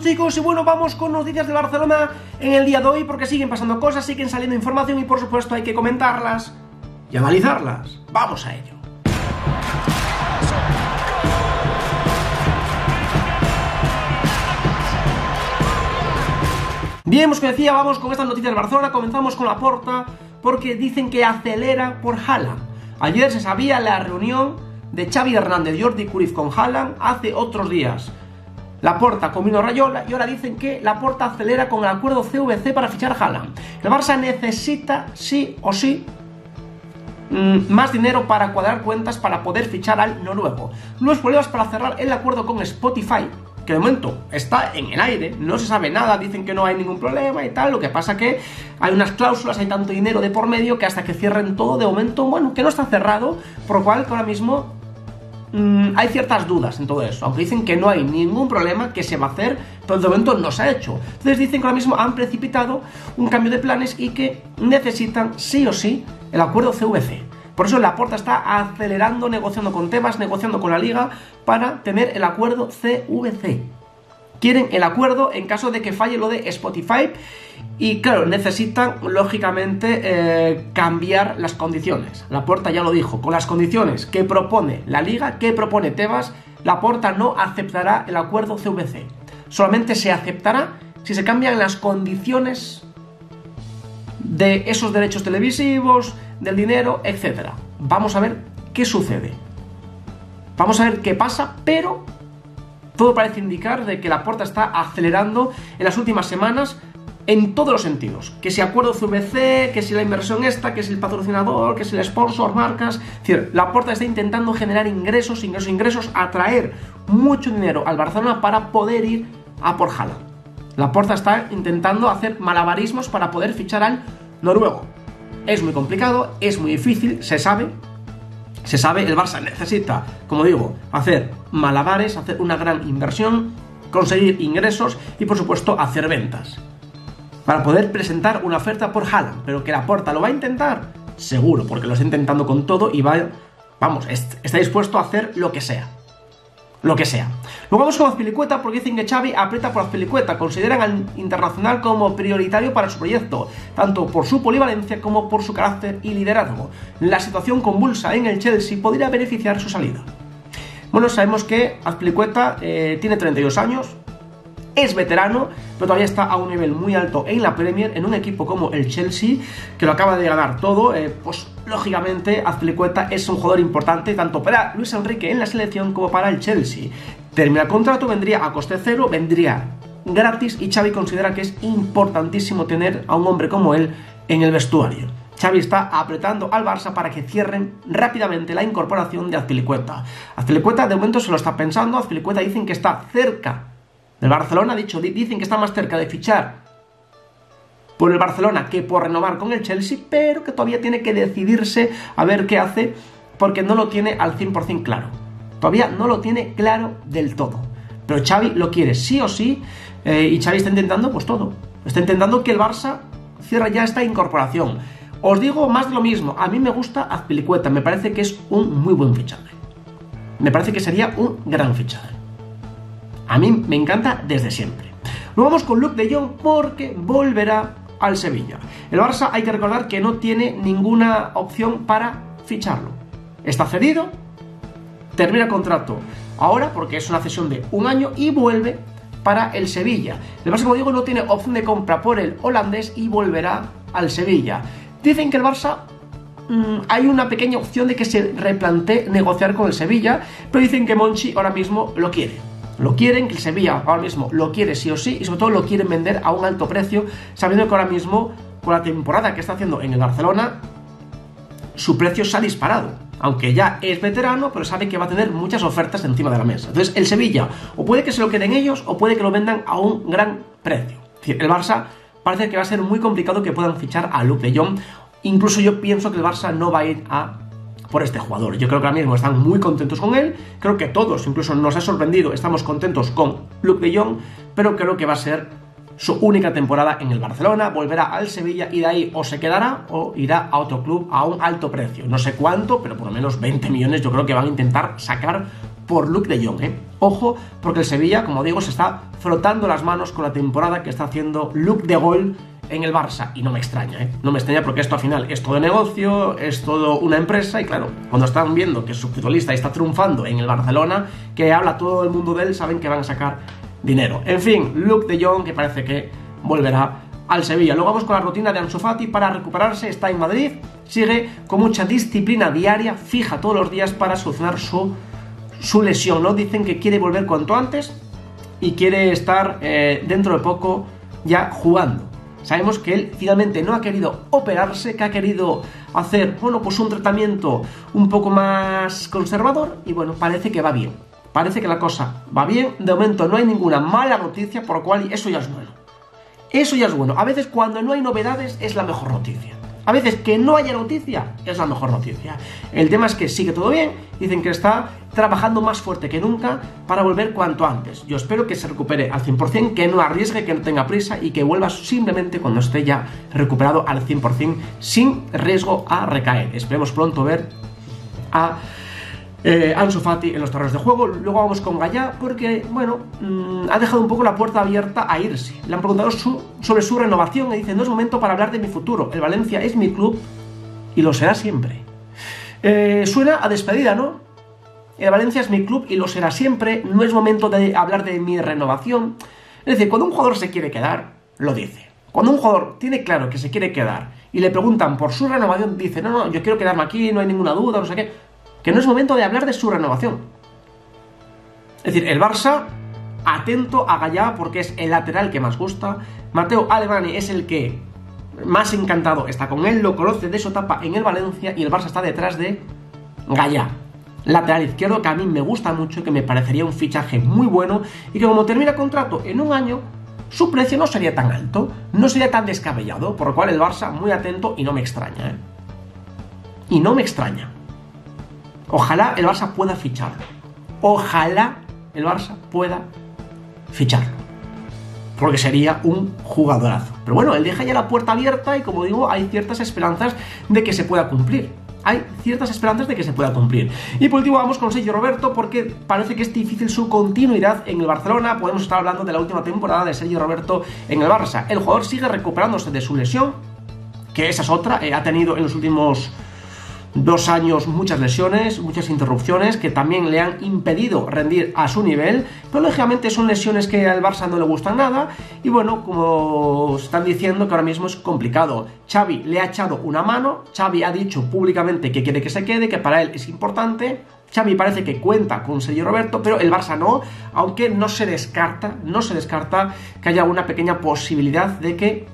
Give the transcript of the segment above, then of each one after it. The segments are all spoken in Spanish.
chicos y bueno, vamos con noticias de Barcelona en el día de hoy porque siguen pasando cosas, siguen saliendo información y por supuesto hay que comentarlas y analizarlas. Vamos a ello. Bien, pues como decía, vamos con estas noticias de Barcelona, comenzamos con la porta porque dicen que acelera por Haaland. Ayer se sabía la reunión de Xavi Hernández y Jordi Cruyff con Haaland hace otros días. La Porta combinó Rayola y ahora dicen que la Porta acelera con el acuerdo CVC para fichar a Haaland. El Barça necesita sí o sí mm, más dinero para cuadrar cuentas para poder fichar al noruego. Los problemas para cerrar el acuerdo con Spotify que de momento está en el aire, no se sabe nada, dicen que no hay ningún problema y tal, lo que pasa que hay unas cláusulas, hay tanto dinero de por medio que hasta que cierren todo, de momento, bueno, que no está cerrado, por lo cual que ahora mismo mmm, hay ciertas dudas en todo eso, aunque dicen que no hay ningún problema, que se va a hacer, pero de momento no se ha hecho. Entonces dicen que ahora mismo han precipitado un cambio de planes y que necesitan sí o sí el acuerdo CVC. Por eso Laporta está acelerando, negociando con temas, negociando con la liga para tener el acuerdo CVC. Quieren el acuerdo en caso de que falle lo de Spotify y claro, necesitan lógicamente eh, cambiar las condiciones. Laporta ya lo dijo, con las condiciones que propone la liga, que propone Tebas, Laporta no aceptará el acuerdo CVC. Solamente se aceptará si se cambian las condiciones de esos derechos televisivos, del dinero, etc. Vamos a ver qué sucede. Vamos a ver qué pasa, pero todo parece indicar de que la puerta está acelerando en las últimas semanas en todos los sentidos. Que si acuerdo CVC, que si la inversión esta, que si el patrocinador, que si el sponsor, marcas. La puerta está intentando generar ingresos, ingresos, ingresos, atraer mucho dinero al Barcelona para poder ir a por Jala. La puerta está intentando hacer malabarismos para poder fichar al noruego. Es muy complicado, es muy difícil, se sabe. Se sabe, el Barça necesita, como digo, hacer malabares, hacer una gran inversión, conseguir ingresos y por supuesto hacer ventas. Para poder presentar una oferta por Haaland, pero que la Porta lo va a intentar, seguro, porque lo está intentando con todo y va, vamos, está dispuesto a hacer lo que sea lo que sea. Luego vamos con Azpilicueta porque dicen que Xavi aprieta por Azpilicueta, consideran al internacional como prioritario para su proyecto, tanto por su polivalencia como por su carácter y liderazgo. La situación convulsa en el Chelsea podría beneficiar su salida. Bueno, sabemos que Azpilicueta eh, tiene 32 años, es veterano, pero todavía está a un nivel muy alto en la Premier, en un equipo como el Chelsea, que lo acaba de ganar todo, eh, pues lógicamente Azpilicueta es un jugador importante tanto para Luis Enrique en la selección como para el Chelsea. Termina el contrato, vendría a coste cero, vendría gratis y Xavi considera que es importantísimo tener a un hombre como él en el vestuario. Xavi está apretando al Barça para que cierren rápidamente la incorporación de Azpilicueta. Azpilicueta de momento se lo está pensando, Azpilicueta dicen que está cerca del Barcelona, dicho, dicen que está más cerca de fichar por el Barcelona que por renovar con el Chelsea, pero que todavía tiene que decidirse a ver qué hace porque no lo tiene al 100% claro. Todavía no lo tiene claro del todo. Pero Xavi lo quiere sí o sí eh, y Xavi está intentando pues todo. Está intentando que el Barça cierre ya esta incorporación. Os digo más de lo mismo, a mí me gusta Azpilicueta, me parece que es un muy buen fichaje. Me parece que sería un gran fichaje. A mí me encanta desde siempre. Vamos con Luke de Jong porque volverá al Sevilla. El Barça hay que recordar que no tiene ninguna opción para ficharlo. Está cedido, termina contrato ahora porque es una cesión de un año y vuelve para el Sevilla. El Barça, como digo, no tiene opción de compra por el holandés y volverá al Sevilla. Dicen que el Barça mm, hay una pequeña opción de que se replantee negociar con el Sevilla, pero dicen que Monchi ahora mismo lo quiere. Lo quieren, que el Sevilla ahora mismo lo quiere sí o sí, y sobre todo lo quieren vender a un alto precio, sabiendo que ahora mismo, con la temporada que está haciendo en el Barcelona, su precio se ha disparado. Aunque ya es veterano, pero sabe que va a tener muchas ofertas encima de la mesa. Entonces, el Sevilla, o puede que se lo queden ellos, o puede que lo vendan a un gran precio. el Barça parece que va a ser muy complicado que puedan fichar a Luke de Jong. Incluso yo pienso que el Barça no va a ir a por este jugador. Yo creo que ahora mismo están muy contentos con él, creo que todos, incluso nos ha sorprendido, estamos contentos con Luke de Jong, pero creo que va a ser su única temporada en el Barcelona, volverá al Sevilla y de ahí o se quedará o irá a otro club a un alto precio. No sé cuánto, pero por lo menos 20 millones yo creo que van a intentar sacar por Luke de Jong. ¿eh? Ojo, porque el Sevilla, como digo, se está frotando las manos con la temporada que está haciendo Luke de Gol en el Barça. Y no me extraña, ¿eh? No me extraña porque esto al final es todo negocio, es todo una empresa. Y claro, cuando están viendo que su futbolista está triunfando en el Barcelona, que habla todo el mundo de él, saben que van a sacar dinero. En fin, Luke de Jong, que parece que volverá al Sevilla. Luego vamos con la rutina de Ansu Fati para recuperarse. Está en Madrid, sigue con mucha disciplina diaria, fija todos los días para solucionar su, su lesión. ¿no? Dicen que quiere volver cuanto antes y quiere estar eh, dentro de poco ya jugando. Sabemos que él finalmente no ha querido operarse, que ha querido hacer, bueno, pues un tratamiento un poco más conservador y bueno, parece que va bien. Parece que la cosa va bien. De momento no hay ninguna mala noticia, por lo cual eso ya es bueno. Eso ya es bueno. A veces cuando no hay novedades es la mejor noticia. A veces que no haya noticia es la mejor noticia. El tema es que sigue todo bien, dicen que está trabajando más fuerte que nunca para volver cuanto antes. Yo espero que se recupere al 100%, que no arriesgue, que no tenga prisa y que vuelva simplemente cuando esté ya recuperado al 100% sin riesgo a recaer. Esperemos pronto ver a eh, Ansu Fati en los terrenos de juego. Luego vamos con Gallá porque, bueno, mm, ha dejado un poco la puerta abierta a irse. Le han preguntado sobre su renovación y dice, no es momento para hablar de mi futuro. El Valencia es mi club y lo será siempre. Eh, suena a despedida, ¿no? El Valencia es mi club y lo será siempre. No es momento de hablar de mi renovación. Es decir, cuando un jugador se quiere quedar, lo dice. Cuando un jugador tiene claro que se quiere quedar y le preguntan por su renovación, dice, no, no, yo quiero quedarme aquí, no hay ninguna duda, no sé qué que no es momento de hablar de su renovación. Es decir, el Barça, atento a Gallá porque es el lateral que más gusta. Mateo Alemani es el que más encantado está con él, lo conoce de su etapa en el Valencia y el Barça está detrás de Gallá. Lateral izquierdo que a mí me gusta mucho, que me parecería un fichaje muy bueno y que como termina contrato en un año, su precio no sería tan alto, no sería tan descabellado, por lo cual el Barça muy atento y no me extraña. ¿eh? Y no me extraña. Ojalá el Barça pueda ficharlo. Ojalá el Barça pueda ficharlo. Porque sería un jugadorazo. Pero bueno, él deja ya la puerta abierta y como digo, hay ciertas esperanzas de que se pueda cumplir. Hay ciertas esperanzas de que se pueda cumplir. Y por último vamos con Sergio Roberto porque parece que es difícil su continuidad en el Barcelona. Podemos estar hablando de la última temporada de Sergio Roberto en el Barça. El jugador sigue recuperándose de su lesión, que esa es otra. Eh, ha tenido en los últimos dos años muchas lesiones, muchas interrupciones que también le han impedido rendir a su nivel, pero lógicamente son lesiones que al Barça no le gustan nada y bueno, como están diciendo que ahora mismo es complicado. Xavi le ha echado una mano, Xavi ha dicho públicamente que quiere que se quede, que para él es importante, Xavi parece que cuenta con Sergio Roberto, pero el Barça no, aunque no se descarta, no se descarta que haya una pequeña posibilidad de que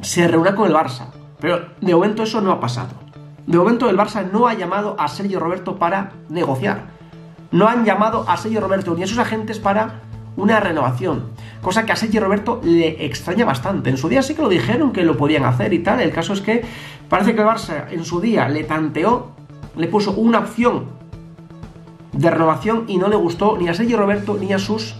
se reúna con el Barça. Pero de momento eso no ha pasado. De momento el Barça no ha llamado a Sergio Roberto para negociar. No han llamado a Sergio Roberto ni a sus agentes para una renovación. Cosa que a Sergio Roberto le extraña bastante. En su día sí que lo dijeron que lo podían hacer y tal. El caso es que parece que el Barça en su día le tanteó, le puso una opción de renovación y no le gustó ni a Sergio Roberto ni a sus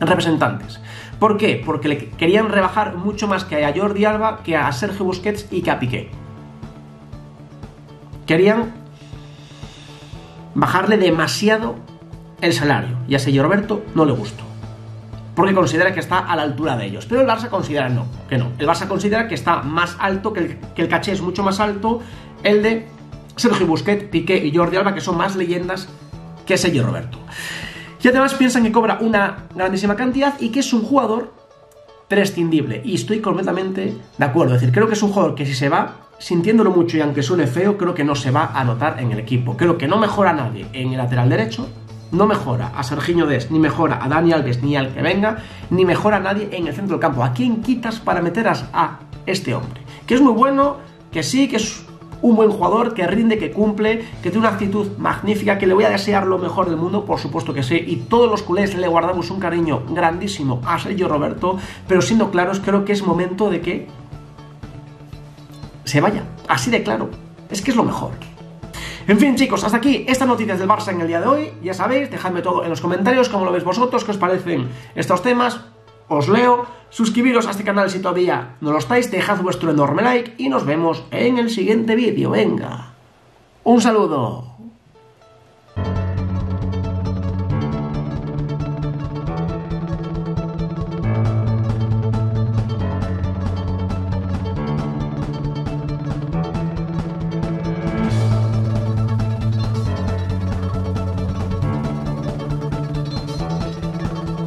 representantes. ¿Por qué? Porque le querían rebajar mucho más que a Jordi Alba, que a Sergio Busquets y que a Piqué. Querían bajarle demasiado el salario y a Sergio Roberto no le gustó. Porque considera que está a la altura de ellos. Pero el Barça considera no, que no. El Barça considera que está más alto, que el, caché es mucho más alto, el de Sergio Busquets, Piqué y Jordi Alba, que son más leyendas que Sergio Roberto. Y además piensan que cobra una grandísima cantidad y que es un jugador prescindible. Y estoy completamente de acuerdo. Es decir, creo que es un jugador que si se va, sintiéndolo mucho y aunque suene feo, creo que no se va a notar en el equipo. Creo que no mejora a nadie en el lateral derecho, no mejora a Serginho Des, ni mejora a Dani Alves, ni al que venga, ni mejora a nadie en el centro del campo. ¿A quién quitas para meter a este hombre? Que es muy bueno, que sí, que es un buen jugador, que rinde, que cumple, que tiene una actitud magnífica, que le voy a desear lo mejor del mundo, por supuesto que sí, y todos los culés le guardamos un cariño grandísimo a Sergio Roberto, pero siendo claros, creo que es momento de que se vaya. Así de claro. Es que es lo mejor. En fin, chicos, hasta aquí estas noticias del Barça en el día de hoy. Ya sabéis, dejadme todo en los comentarios, cómo lo veis vosotros, qué os parecen estos temas. Os leo. Suscribiros a este canal si todavía no lo estáis, dejad vuestro enorme like y nos vemos en el siguiente vídeo. Venga. Un saludo.